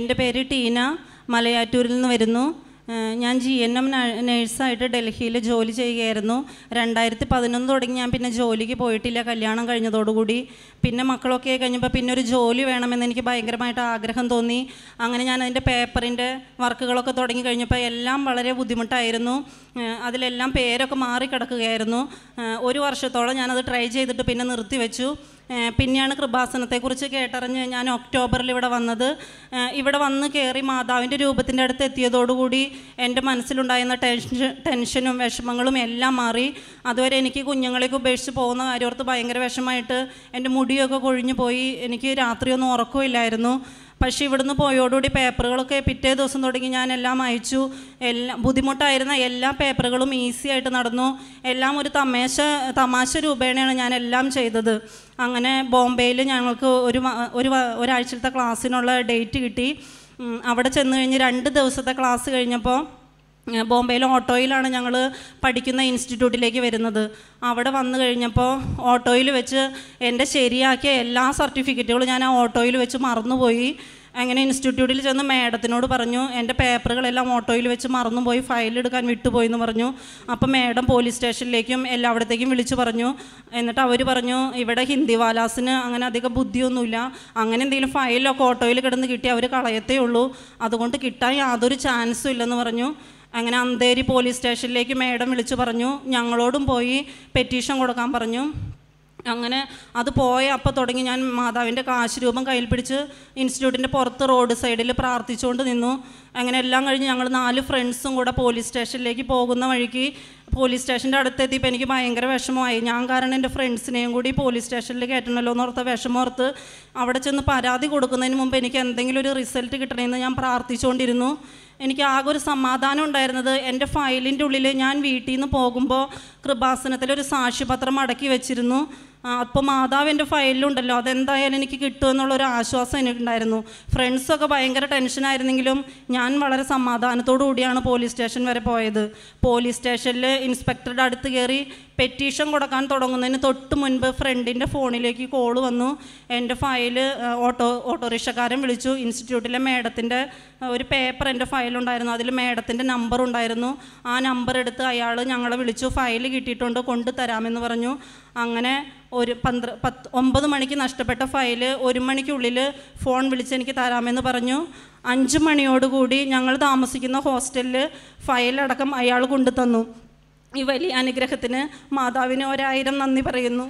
എന്റെ പേര് ടീന മലയാറ്റൂരിൽ നിന്ന് വരുന്നു. ഞാൻ ജി എൻ എം നേഴ്സായിട്ട് ഡൽഹിയിൽ ജോലി ചെയ്യുകയായിരുന്നു. രണ്ടായിരത്തി പതിനൊന്ന് തുടങ്ങി ഞാൻ പിന്നെ ജോലിക്ക് പോയിട്ടില്ല. കല്യാണം കഴിഞ്ഞതോടുകൂടി പിന്നെ മക്കളൊക്കെ കഴിഞ്ഞപ്പോൾ പിന്നെ ഒരു ജോലി വേണമെന്ന് എനിക്ക് ഭയങ്കരമായിട്ട് ആഗ്രഹം തോന്നി. അങ്ങനെ ഞാൻ അതിന്റെ പേപ്പറിന്റെ വർക്കുകളൊക്കെ തുടങ്ങി കഴിഞ്ഞപ്പോൾ എല്ലാം വളരെ ബുദ്ധിമുട്ടായിരുന്നു. അതിലെല്ലാം പേരൊക്കെ മാറിക്കിടക്കുകയായിരുന്നു. ഒരു വർഷത്തോളം ഞാനത് ട്രൈ ചെയ്തിട്ട് പിന്നെ നിർത്തിവെച്ചു. പിന്നെയാണ് കൃപാസനത്തെക്കുറിച്ച് കേട്ടറിഞ്ഞ് ഞാൻ ഒക്ടോബറിൽ ഇവിടെ വന്നത്. ഇവിടെ വന്ന് കയറി മാതാവിന്റെ രൂപത്തിന്റെ അടുത്ത് എത്തിയതോടുകൂടി എന്റെ മനസ്സിലുണ്ടായിരുന്ന ടെൻഷൻ ടെൻഷനും വിഷമങ്ങളും എല്ലാം മാറി. അതുവരെ എനിക്ക് കുഞ്ഞുങ്ങളെയൊക്കെ ഉപേക്ഷിച്ച് പോകുന്ന കാര്യോർത്ത് ഭയങ്കര വിഷമമായിട്ട് എന്റെ മുടിയൊക്കെ കൊഴിഞ്ഞു പോയി എനിക്ക് രാത്രിയൊന്നും ഉറക്കമില്ലായിരുന്നു പക്ഷേ ഇവിടുന്ന് പോയോടുകൂടി പേപ്പറുകളൊക്കെ പിറ്റേ ദിവസം തുടങ്ങി ഞാൻ എല്ലാം അയച്ചു. എല്ലാ ബുദ്ധിമുട്ടായിരുന്ന എല്ലാ പേപ്പറുകളും ഈസി ആയിട്ട് നടന്നു. എല്ലാം ഒരു തമാശ തമാശ രൂപേണയാണ് ഞാൻ എല്ലാം ചെയ്തത്. അങ്ങനെ ബോംബെയിൽ ഞങ്ങൾക്ക് ഒരു ഒരു ഒരാഴ്ചത്തെ ക്ലാസ്സിനുള്ള ഡേറ്റ് കിട്ടി. അവിടെ ചെന്ന് കഴിഞ്ഞ് രണ്ട് ദിവസത്തെ ക്ലാസ് കഴിഞ്ഞപ്പോൾ ബോംബെയിൽ ഓട്ടോയിലാണ് ഞങ്ങൾ പഠിക്കുന്ന ഇൻസ്റ്റിറ്റ്യൂട്ടിലേക്ക് വരുന്നത്. അവിടെ വന്നു കഴിഞ്ഞപ്പോൾ ഓട്ടോയിൽ വെച്ച് എന്റെ ശരിയാക്കിയ എല്ലാ സർട്ടിഫിക്കറ്റുകളും ഞാൻ ആ ഓട്ടോയിൽ വെച്ച് മറന്നുപോയി. അങ്ങനെ ഇൻസ്റ്റിറ്റ്യൂട്ടിൽ ചെന്ന് മാഡത്തിനോട് പറഞ്ഞു എന്റെ പേപ്പറുകളെല്ലാം ഓട്ടോയിൽ വെച്ച് മറന്നുപോയി ഫയൽ എടുക്കാൻ വിട്ടുപോയി എന്ന് പറഞ്ഞു. അപ്പോൾ മാഡം പോലീസ് സ്റ്റേഷനിലേക്കും എല്ലാവിടത്തേക്കും വിളിച്ചു പറഞ്ഞു. എന്നിട്ട് അവർ പറഞ്ഞു ഇവിടെ ഹിന്ദി വാലാസിന് അങ്ങനെ അധികം ബുദ്ധിയൊന്നുമില്ല. അങ്ങനെ എന്തെങ്കിലും ഫയലൊക്കെ ഓട്ടോയിൽ കിടന്ന് കിട്ടി അവർ കളയത്തേ ഉള്ളൂ. അതുകൊണ്ട് കിട്ടാൻ യാതൊരു ചാൻസും ഇല്ലെന്ന് പറഞ്ഞു. അങ്ങനെ അന്തേരി പോലീസ് സ്റ്റേഷനിലേക്ക് മേഡം വിളിച്ചു പറഞ്ഞു ഞങ്ങളോടും പോയി പെറ്റീഷൻ കൊടുക്കാൻ പറഞ്ഞു. അങ്ങനെ അത് പോയ അപ്പോൾ തുടങ്ങി ഞാൻ മാതാവിന്റെ കാശ് രൂപം കയ്യിൽ പിടിച്ച് ഇൻസ്റ്റിറ്റ്യൂട്ടിന്റെ പുറത്ത് റോഡ് സൈഡിൽ പ്രാർത്ഥിച്ചുകൊണ്ട് നിന്നു. അങ്ങനെ എല്ലാം കഴിഞ്ഞ് ഞങ്ങൾ നാല് ഫ്രണ്ട്സും കൂടെ പോലീസ് സ്റ്റേഷനിലേക്ക് പോകുന്ന വഴിക്ക് പോലീസ് സ്റ്റേഷന്റെ അടുത്തെത്തിയപ്പോൾ എനിക്ക് ഭയങ്കര വിഷമമായി. ഞാൻ കാരണം എന്റെ ഫ്രണ്ട്സിനെയും കൂടി പോലീസ് സ്റ്റേഷനിൽ കയറ്റണമല്ലോ എന്നോർത്ത വിഷമോർത്ത് അവിടെ ചെന്ന് പരാതി കൊടുക്കുന്നതിന് മുമ്പ് എനിക്ക് എന്തെങ്കിലും ഒരു റിസൾട്ട് കിട്ടണമെന്ന് ഞാൻ പ്രാർത്ഥിച്ചുകൊണ്ടിരുന്നു. എനിക്ക് ആകെ ഒരു സമാധാനം ഉണ്ടായിരുന്നത് എന്റെ ഫയലിന്റെ ഉള്ളിൽ ഞാൻ വീട്ടിൽ നിന്ന് പോകുമ്പോൾ കൃപാസനത്തിൽ ഒരു സാക്ഷ്യപത്രം അടക്കി വെച്ചിരുന്നു. അപ്പോൾ മാതാവ് എന്റെ ഫയലിലുണ്ടല്ലോ. അതെന്തായാലും എനിക്ക് കിട്ടുമെന്നുള്ളൊരു ആശ്വാസം എനിക്കുണ്ടായിരുന്നു. ഫ്രണ്ട്സൊക്കെ ഭയങ്കര ടെൻഷനായിരുന്നെങ്കിലും ഞാൻ വളരെ സമാധാനത്തോടു കൂടിയാണ് പോലീസ് സ്റ്റേഷൻ വരെ പോയത്. പോലീസ് സ്റ്റേഷനിൽ ഇൻസ്പെക്ടറുടെ അടുത്ത് കയറി പെറ്റീഷൻ കൊടുക്കാൻ തുടങ്ങുന്നതിന് തൊട്ട് മുൻപ് ഫ്രണ്ടിന്റെ ഫോണിലേക്ക് കോൾ വന്നു. എന്റെ ഫയൽ ഓട്ടോ ഓട്ടോറിക്ഷക്കാരൻ വിളിച്ചു. ഇൻസ്റ്റിറ്റ്യൂട്ടിലെ മേഡത്തിന്റെ ഒരു പേപ്പർ എന്റെ ഫയലുണ്ടായിരുന്നു അതിൽ മേഡത്തിന്റെ നമ്പർ ഉണ്ടായിരുന്നു. ആ നമ്പർ എടുത്ത് അയാൾ ഞങ്ങളെ വിളിച്ചു. ഫയൽ കിട്ടിയിട്ടുണ്ട് കൊണ്ടു തരാമെന്ന് പറഞ്ഞു. അങ്ങനെ ഒരു പന്ത്ര പത്ത് ഒമ്പത് മണിക്ക് നഷ്ടപ്പെട്ട ഫയൽ ഒരു മണിക്കുള്ളിൽ ഫോൺ വിളിച്ച് എനിക്ക് തരാമെന്ന് പറഞ്ഞു. അഞ്ച് മണിയോടുകൂടി ഞങ്ങൾ താമസിക്കുന്ന ഹോസ്റ്റലിൽ ഫയലടക്കം അയാൾ കൊണ്ടു തന്നു ഈ വലിയ അനുഗ്രഹത്തിന് മാതാവിന് ഒരായിരം നന്ദി പറയുന്നു.